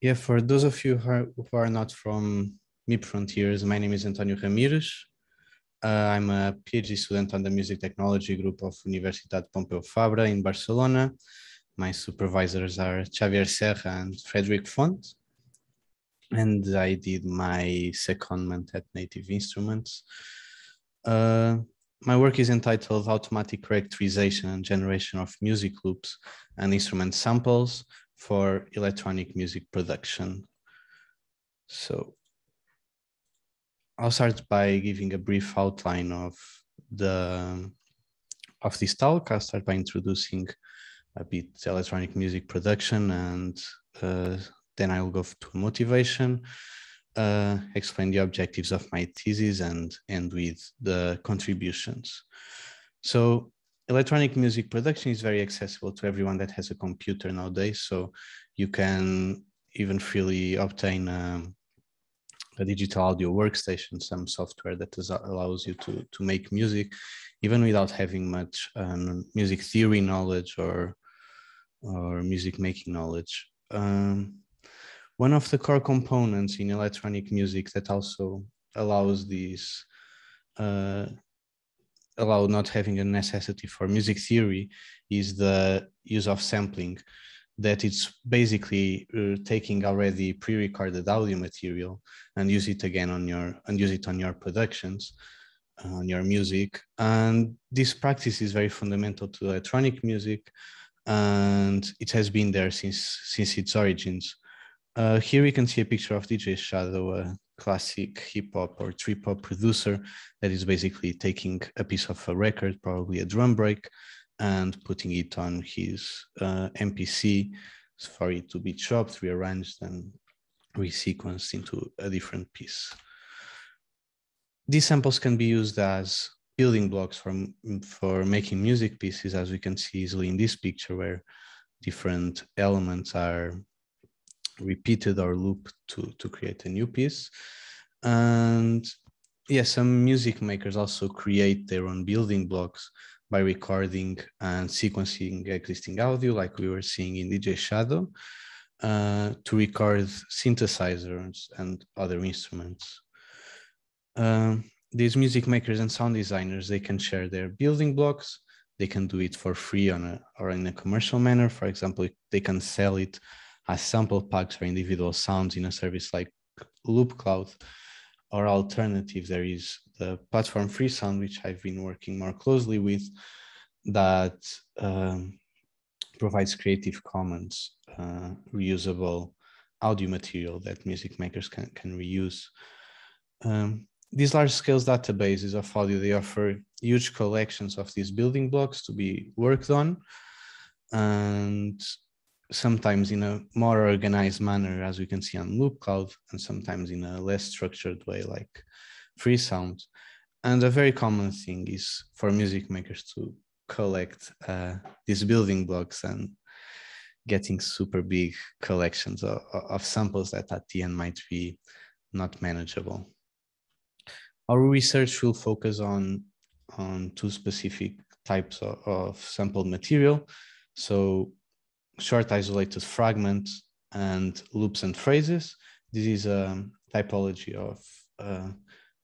Yeah, for those of you who are, not from MIP Frontiers, my name is António Ramires. Uh, I'm a PhD student on the Music Technology Group of Universitat Pompeu Fabra in Barcelona. My supervisors are Xavier Serra and Frederic Font. And I did my secondment at Native Instruments. Uh, my work is entitled Automatic Characterization and Generation of Music Loops and Instrument Samples for electronic music production. So I'll start by giving a brief outline of the of this talk. I'll start by introducing a bit electronic music production and uh, then I will go to motivation, uh, explain the objectives of my thesis and end with the contributions. So electronic music production is very accessible to everyone that has a computer nowadays. So you can even freely obtain um, a digital audio workstation, some software that allows you to, to make music, even without having much um, music theory knowledge or, or music making knowledge. Um, one of the core components in electronic music that also allows these uh, allow not having a necessity for music theory is the use of sampling that it's basically uh, taking already pre-recorded audio material and use it again on your and use it on your productions on your music. And this practice is very fundamental to electronic music and it has been there since since its origins. Uh, here we can see a picture of dj shadow a classic hip hop or trip hop producer that is basically taking a piece of a record, probably a drum break, and putting it on his uh, MPC for it to be chopped, rearranged, and resequenced into a different piece. These samples can be used as building blocks for, for making music pieces, as we can see easily in this picture, where different elements are repeated our loop to, to create a new piece. And yeah, some music makers also create their own building blocks by recording and sequencing existing audio, like we were seeing in DJ Shadow, uh, to record synthesizers and other instruments. Um, these music makers and sound designers, they can share their building blocks. They can do it for free on a, or in a commercial manner. For example, they can sell it as sample packs for individual sounds in a service like LoopCloud. Or alternative, there is the platform Freesound, which I've been working more closely with, that um, provides Creative Commons uh, reusable audio material that music makers can, can reuse. Um, these large scale databases of audio, they offer huge collections of these building blocks to be worked on. And sometimes in a more organized manner, as we can see on LoopCloud, and sometimes in a less structured way, like Freesound. And a very common thing is for music makers to collect uh, these building blocks and getting super big collections of, of, samples that at the end might be not manageable. Our research will focus on, on two specific types of, of sampled material. So short isolated fragments and loops and phrases. This is a typology of uh,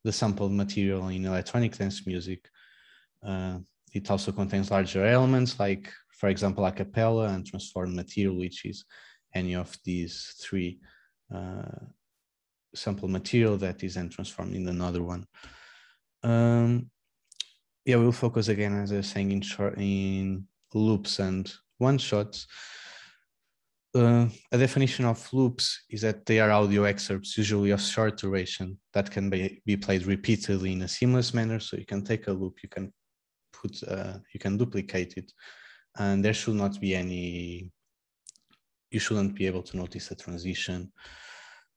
the sampled material in electronic dance music. Uh, it also contains larger elements like, for example, a cappella and transformed material, which is any of these three uh, sample material that is then transformed in another one. Um, yeah, we'll focus again, as I was saying, in short, in loops and one shots uh, a definition of loops is that they are audio excerpts, usually of short duration, that can be, be played repeatedly in a seamless manner. So you can take a loop, you can put, uh, you can duplicate it, and there should not be any. You shouldn't be able to notice a transition,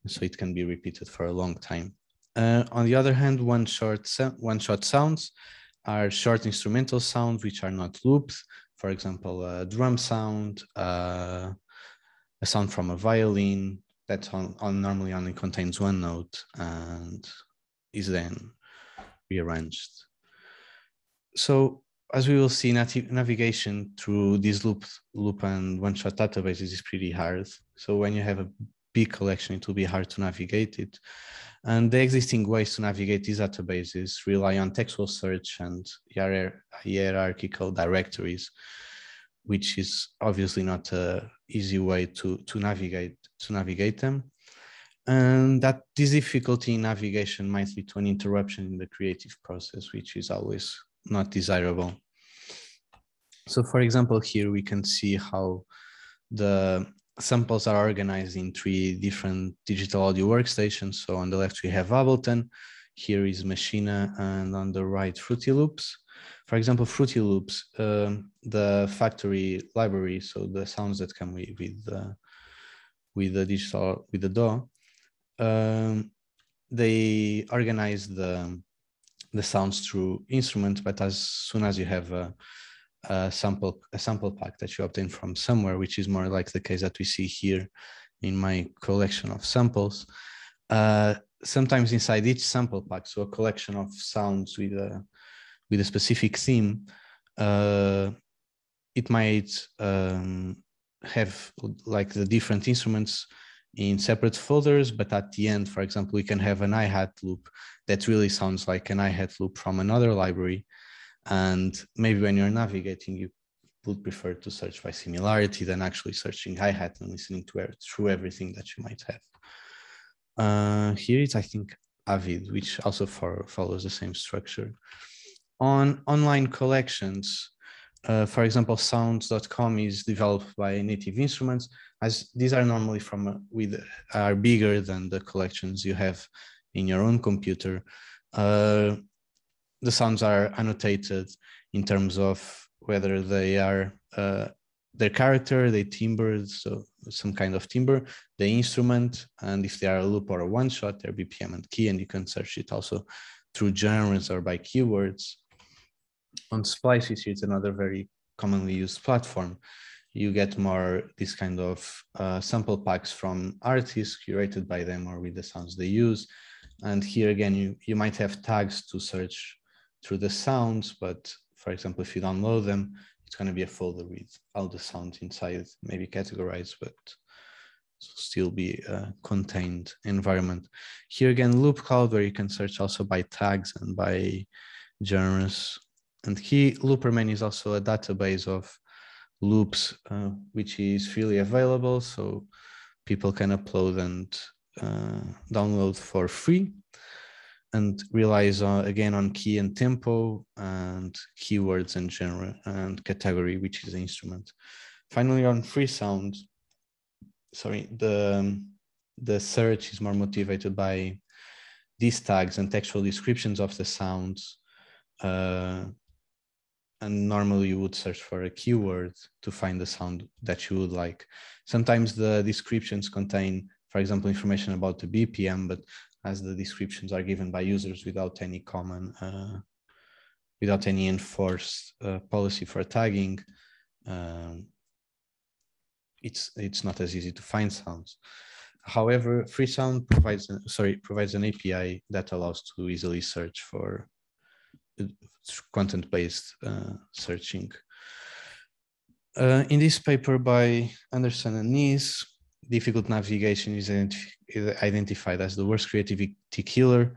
so it can be repeated for a long time. Uh, on the other hand, one short one shot sounds are short instrumental sounds which are not loops. For example, a drum sound, uh, a sound from a violin that on, on normally only contains one note and is then rearranged. So as we will see, navigation through these loop, loop and one-shot databases is pretty hard. So when you have a big collection, it will be hard to navigate it. And the existing ways to navigate these databases rely on textual search and hierarchical directories, which is obviously not a easy way to, to navigate to navigate them. And that this difficulty in navigation might lead to an interruption in the creative process, which is always not desirable. So for example, here we can see how the samples are organized in three different digital audio workstations. So on the left, we have Ableton, here is Maschine, and on the right, Fruity Loops. For example, Fruity Loops, um, the factory library, so the sounds that come with, with, uh, with the digital, with the DAW, um, they organize the, the sounds through instruments, but as soon as you have a, a sample a sample pack that you obtain from somewhere, which is more like the case that we see here in my collection of samples. Uh, sometimes inside each sample pack, so a collection of sounds with a with a specific theme, uh, it might um, have like the different instruments in separate folders, but at the end, for example, we can have an hi-hat loop that really sounds like an hi-hat loop from another library and maybe when you're navigating, you would prefer to search by similarity than actually searching hi-hat and listening to er through everything that you might have. Uh, here it's, I think, Avid, which also for, follows the same structure. On online collections, uh, for example, sounds.com is developed by Native Instruments, as these are normally from uh, with are bigger than the collections you have in your own computer. Uh, the sounds are annotated in terms of whether they are uh, their character, they timbre, so some kind of timbre, the instrument, and if they are a loop or a one shot, their BPM and key, and you can search it also through genres or by keywords. On Splice, it's another very commonly used platform. You get more this kind of uh, sample packs from artists curated by them or with the sounds they use. And here again, you, you might have tags to search through the sounds, but for example, if you download them, it's going to be a folder with all the sounds inside, maybe categorized, but still be a contained environment. Here again, Loop Cloud, where you can search also by tags and by genres. And here, Looperman is also a database of loops, uh, which is freely available. So people can upload and uh, download for free and relies on, again on key and tempo and keywords and genre and category, which is the instrument. Finally, on Freesound, sorry, the, the search is more motivated by these tags and textual descriptions of the sounds. Uh, and normally you would search for a keyword to find the sound that you would like. Sometimes the descriptions contain, for example, information about the BPM, but as the descriptions are given by users without any common, uh, without any enforced uh, policy for tagging, um, it's it's not as easy to find sounds. However, Freesound provides sorry provides an API that allows to easily search for content-based uh, searching. Uh, in this paper by Andersen and Knees, difficult navigation is, identified as the worst creativity killer.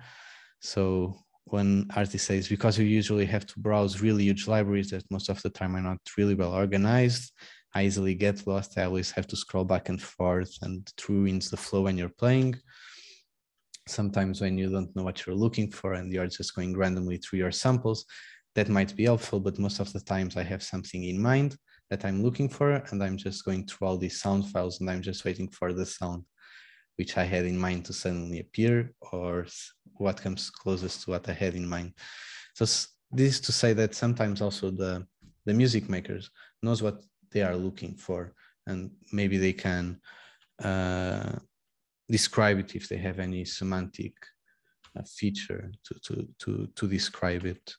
So when artist says, because you usually have to browse really huge libraries that most of the time are not really well organized, I easily get lost. I always have to scroll back and forth and ruins the flow when you're playing. Sometimes when you don't know what you're looking for and you're just going randomly through your samples, that might be helpful, but most of the times I have something in mind that I'm looking for, and I'm just going through all these sound files and I'm just waiting for the sound which I had in mind to suddenly appear or what comes closest to what I had in mind. So this is to say that sometimes also the, the music makers knows what they are looking for and maybe they can uh, describe it if they have any semantic uh, feature to, to, to, to describe it.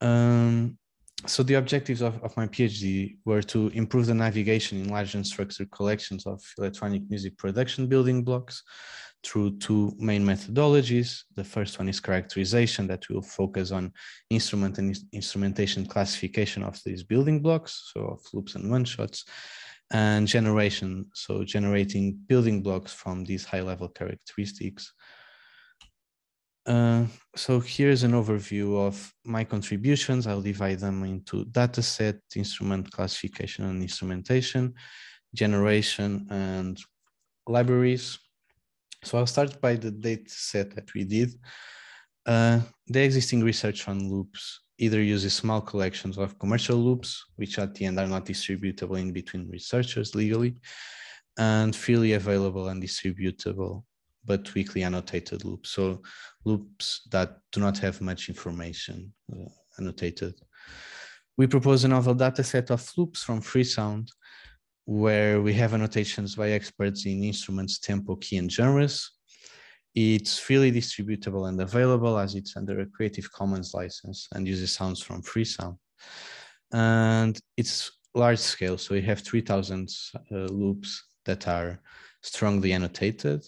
Um, so the objectives of, of my PhD were to improve the navigation in large and structured collections of electronic music production building blocks through two main methodologies. The first one is characterization that will focus on instrument and instrumentation classification of these building blocks, so of loops and one shots. And generation, so generating building blocks from these high level characteristics. Uh, so here's an overview of my contributions. I'll divide them into dataset, instrument classification and instrumentation, generation and libraries. So I'll start by the data set that we did. Uh, the existing research on loops either uses small collections of commercial loops, which at the end are not distributable in between researchers legally, and freely available and distributable, but weakly annotated loops. So loops that do not have much information uh, annotated. We propose a novel data set of loops from Freesound, where we have annotations by experts in instruments, tempo, key, and genres, it's freely distributable and available as it's under a Creative Commons license and uses sounds from Freesound. And it's large scale, so we have 3,000 uh, loops that are strongly annotated.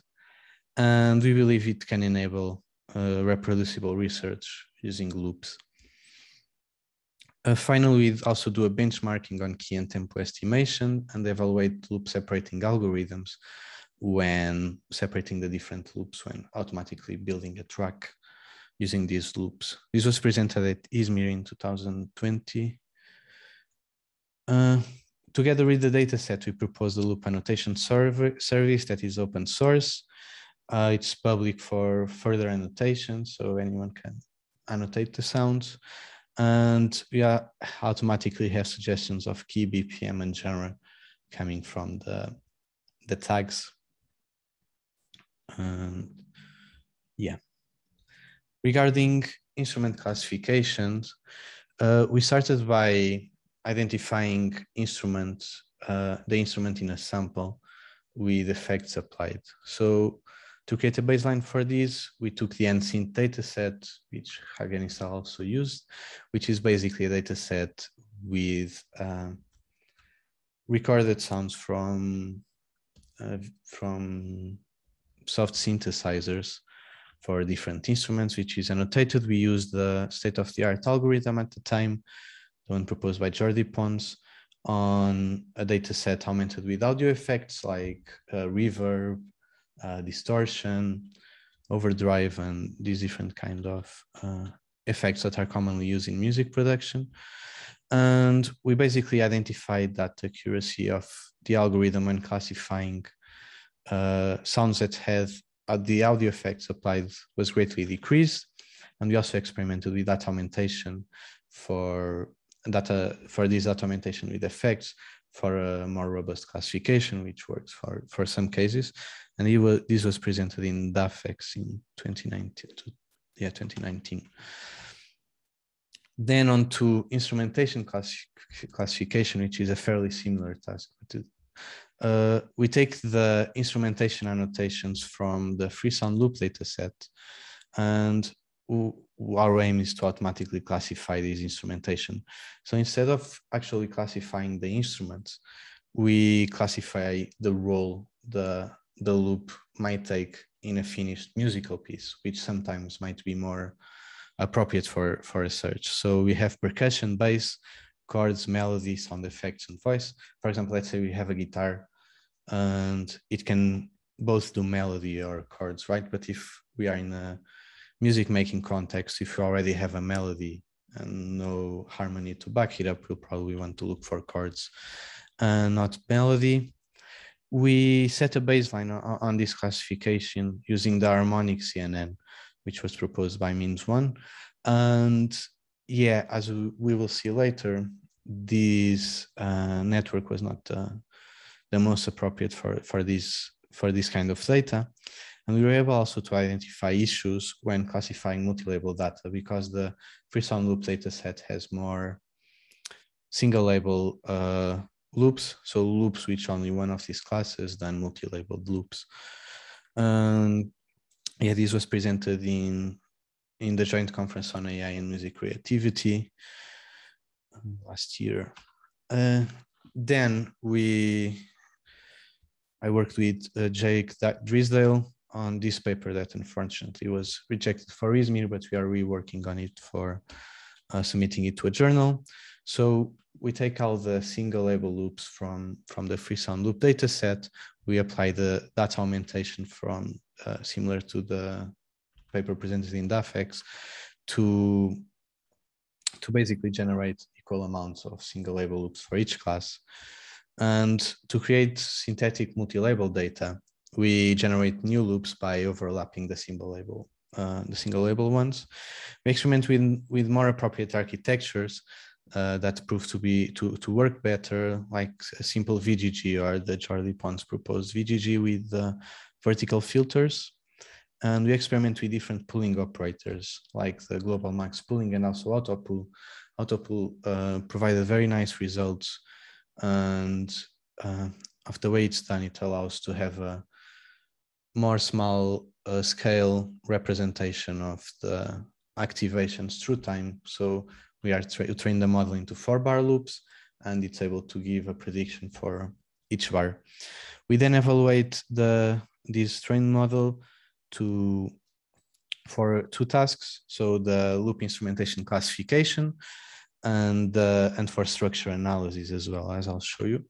And we believe it can enable uh, reproducible research using loops. Uh, finally, we also do a benchmarking on key and tempo estimation and evaluate loop separating algorithms when separating the different loops when automatically building a track using these loops. This was presented at ISMIR in 2020. Uh, together with the dataset, we propose the loop annotation server, service that is open source. Uh, it's public for further annotation, so anyone can annotate the sounds. And we are automatically have suggestions of key, BPM, and genre coming from the, the tags and yeah. Regarding instrument classifications, uh, we started by identifying instruments, uh, the instrument in a sample with effects applied. So to create a baseline for this, we took the NSynth dataset, which Javier Nistal also used, which is basically a dataset with uh, recorded sounds from uh, from soft synthesizers for different instruments, which is annotated. We use the state-of-the-art algorithm at the time, the one proposed by Jordi Pons, on a data set augmented with audio effects like uh, reverb, uh, distortion, overdrive, and these different kind of uh, effects that are commonly used in music production. And we basically identified that accuracy of the algorithm when classifying uh, sounds that had uh, the audio effects applied was greatly decreased. And we also experimented with data augmentation for data for this data augmentation with effects for a more robust classification, which works for, for some cases. And was, this was presented in DAFX in 2019. Yeah, 2019. Then on to instrumentation class, classification, which is a fairly similar task, but uh, we take the instrumentation annotations from the Freesound loop dataset, and our aim is to automatically classify this instrumentation. So instead of actually classifying the instruments, we classify the role the the loop might take in a finished musical piece, which sometimes might be more appropriate for for a search. So we have percussion, bass, chords, melody, sound effects, and voice. For example, let's say we have a guitar and it can both do melody or chords, right? But if we are in a music making context, if you already have a melody and no harmony to back it up, you'll probably want to look for chords and not melody. We set a baseline on, on this classification using the harmonic CNN, which was proposed by Minz Won. And yeah, as we will see later, this uh, network was not uh, the most appropriate for, for, this, for this kind of data. And we were able also to identify issues when classifying multi-label data because the Freesound loop dataset has more single label uh, loops, so loops which only one of these classes than multi-labeled loops. And yeah, this was presented in in the joint conference on AI and music creativity um, last year. Uh, then we, I worked with uh, Jake Drysdale on this paper that unfortunately was rejected for ISMIR, but we are reworking on it for uh, submitting it to a journal. So we take all the single label loops from from the Freesound loop data set. We apply the data augmentation from uh, similar to the paper presented in DAFX to to basically generate equal amounts of single label loops for each class. And to create synthetic multi-label data, we generate new loops by overlapping the single label, uh, the single label ones. We experiment with, with more appropriate architectures uh, that prove to be to, to work better, like a simple VGG or the Jordi Pons proposed VGG with uh, vertical filters. And we experiment with different pooling operators like the global max pooling and also autopool. Autopool uh, provided very nice results. And uh, of the way it's done, it allows to have a more small uh, scale representation of the activations through time. So we are tra train the model into four bar loops and it's able to give a prediction for each bar. We then evaluate the this trained model to for two tasks. So the loop instrumentation classification and uh, and for structure analysis as well, as I'll show you.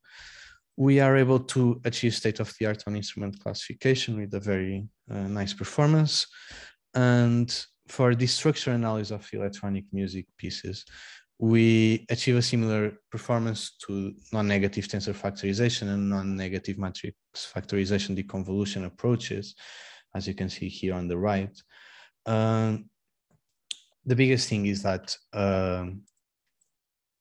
We are able to achieve state of the art on instrument classification with a very uh, nice performance. And for the structure analysis of electronic music pieces, we achieve a similar performance to non-negative tensor factorization and non-negative matrix factorization deconvolution approaches, as you can see here on the right. Um, the biggest thing is that um,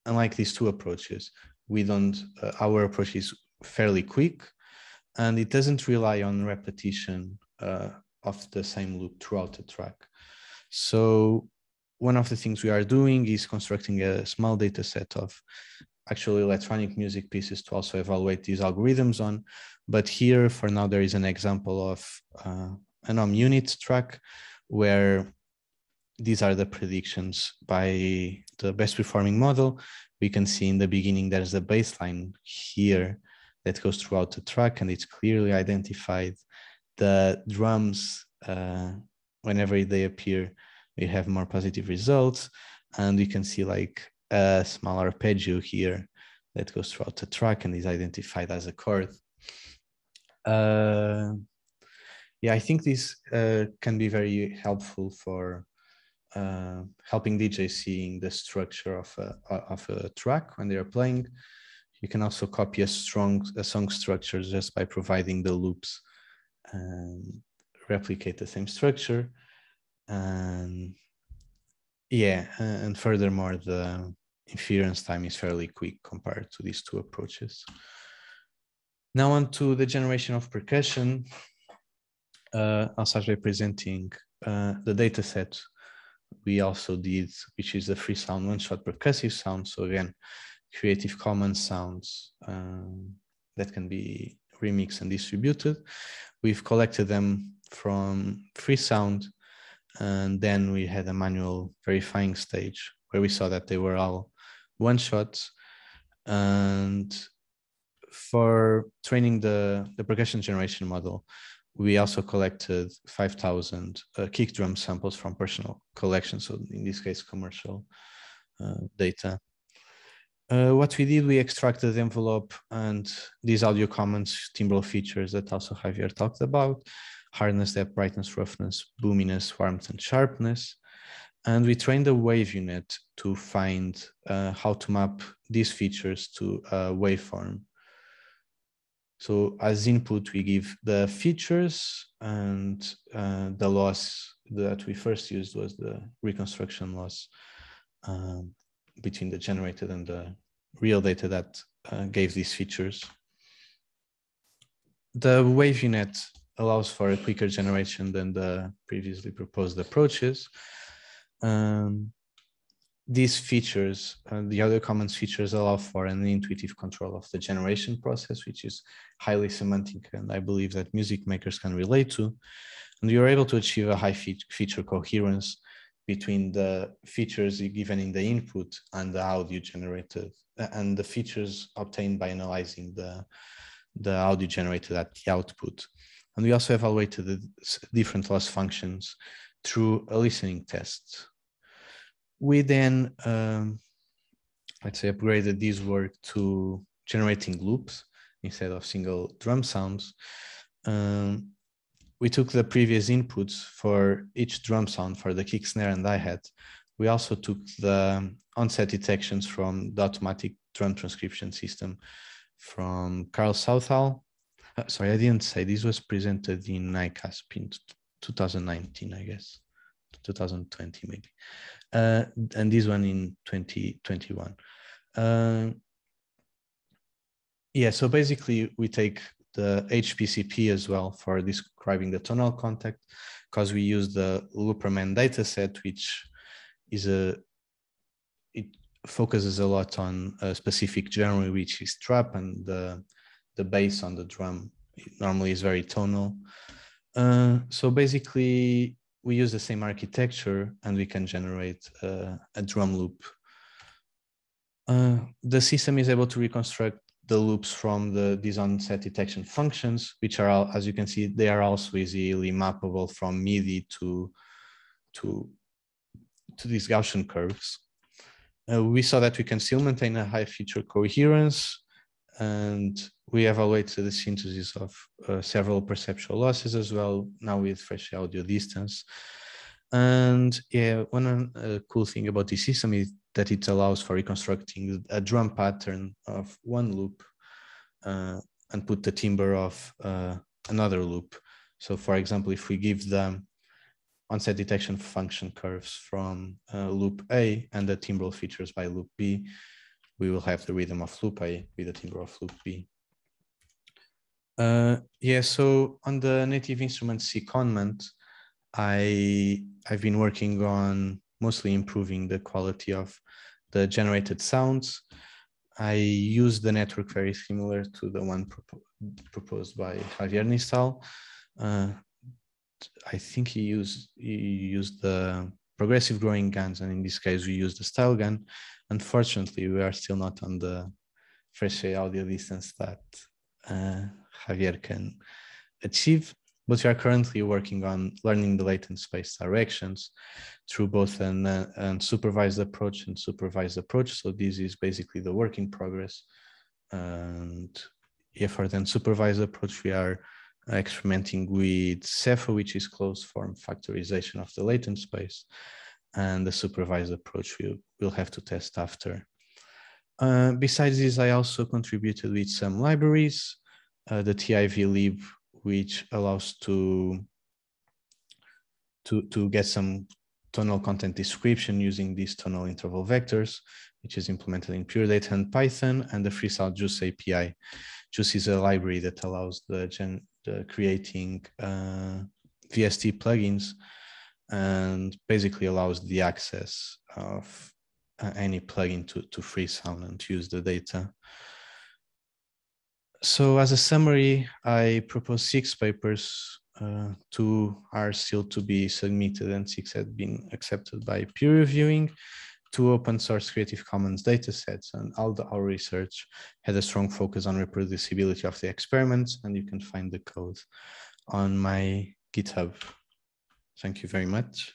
unlike these two approaches, we don't, uh, our approach is fairly quick and it doesn't rely on repetition uh, of the same loop throughout the track. So one of the things we are doing is constructing a small data set of actually electronic music pieces to also evaluate these algorithms on. But here for now, there is an example of uh, an Om Unit track where these are the predictions by the best performing model. We can see in the beginning, there's a baseline here that goes throughout the track and it's clearly identified the drums uh, whenever they appear, we have more positive results. And we can see like a small arpeggio here that goes throughout the track and is identified as a chord. Uh, yeah, I think this uh, can be very helpful for uh, helping DJs seeing the structure of a, of a track when they are playing. You can also copy a strong a song structure just by providing the loops and replicate the same structure. And yeah and furthermore the inference time is fairly quick compared to these two approaches. Now on to the generation of percussion uh, i'll start by presenting uh, the data set we also did which is the Freesound one shot percussive sound. So again creative commons sounds um, that can be remixed and distributed. We've collected them from Freesound, and then we had a manual verifying stage where we saw that they were all one shots. And for training the the percussion generation model we also collected 5000 uh, kick drum samples from personal collections so in this case commercial uh, data uh, what we did, we extracted envelope and these Audio Commons, timbre features that also Javier talked about, hardness, depth, brightness, roughness, boominess, warmth, and sharpness. And we trained a Wave-U-Net to find uh, how to map these features to a waveform. So as input, we give the features and uh, the loss that we first used was the reconstruction loss. Um, between the generated and the real data that uh, gave these features. The Wave-U-Net allows for a quicker generation than the previously proposed approaches. Um, these features, uh, the Audio Commons features allow for an intuitive control of the generation process, which is highly semantic and I believe that music makers can relate to. And you're able to achieve a high fe feature coherence between the features given in the input and the audio generated and the features obtained by analyzing the, the audio generated at the output. And we also evaluated the different loss functions through a listening test. We then, um, let's say, upgraded this work to generating loops instead of single drum sounds. Um, we took the previous inputs for each drum sound for the kick, snare, and hi-hat. We also took the onset detections from the automatic drum transcription system from Carl Southall. Uh, sorry, I didn't say this was presented in ICASSP in 2019, I guess, 2020 maybe, uh, and this one in 2021. Uh, yeah, so basically we take the HPCP as well for describing the tonal contact because we use the Looperman dataset, which is a it focuses a lot on a specific genre, which is trap, and the the bass on the drum normally is very tonal. Uh, so basically, we use the same architecture, and we can generate uh, a drum loop. Uh, the system is able to reconstruct the loops from the these onset detection functions, which are, all, as you can see, they are also easily mappable from MIDI to, to, to these Gaussian curves. Uh, we saw that we can still maintain a high feature coherence and we evaluated the synthesis of uh, several perceptual losses as well, now with Fréchet Audio Distance. And yeah, one uh, cool thing about this system is that it allows for reconstructing a drum pattern of one loop uh, and put the timbre of uh, another loop. So for example, if we give the onset detection function curves from uh, loop A and the timbral features by loop B, we will have the rhythm of loop A with the timbre of loop B. Uh, yeah, so on the native instrument secondment, I I've been working on mostly improving the quality of the generated sounds. I use the network very similar to the one propo proposed by Javier Nistal. Uh, I think he used he used the progressive growing GANs, and in this case we use the StyleGAN. Unfortunately, we are still not on the Fréchet Audio Distance that uh, Javier can achieve but we are currently working on learning the latent space directions through both an uh, unsupervised approach and supervised approach. So this is basically the work in progress. And yeah, for the unsupervised approach, we are experimenting with SeFa, which is closed form factorization of the latent space. And the supervised approach we'll, we'll have to test after. Uh, besides this, I also contributed with some libraries. Uh, the TIV-lib which allows to to to get some tonal content description using these tonal interval vectors, which is implemented in Pure Data and Python, and the Freesound JUCE API. JUCE is a library that allows the, gen, the creating uh, VST plugins and basically allows the access of uh, any plugin to, to Freesound and to use the data so as a summary, I propose six papers. Uh, two are still to be submitted and six have been accepted by peer reviewing. Two open source Creative Commons datasets and all the, our research had a strong focus on reproducibility of the experiments and you can find the code on my GitHub. Thank you very much.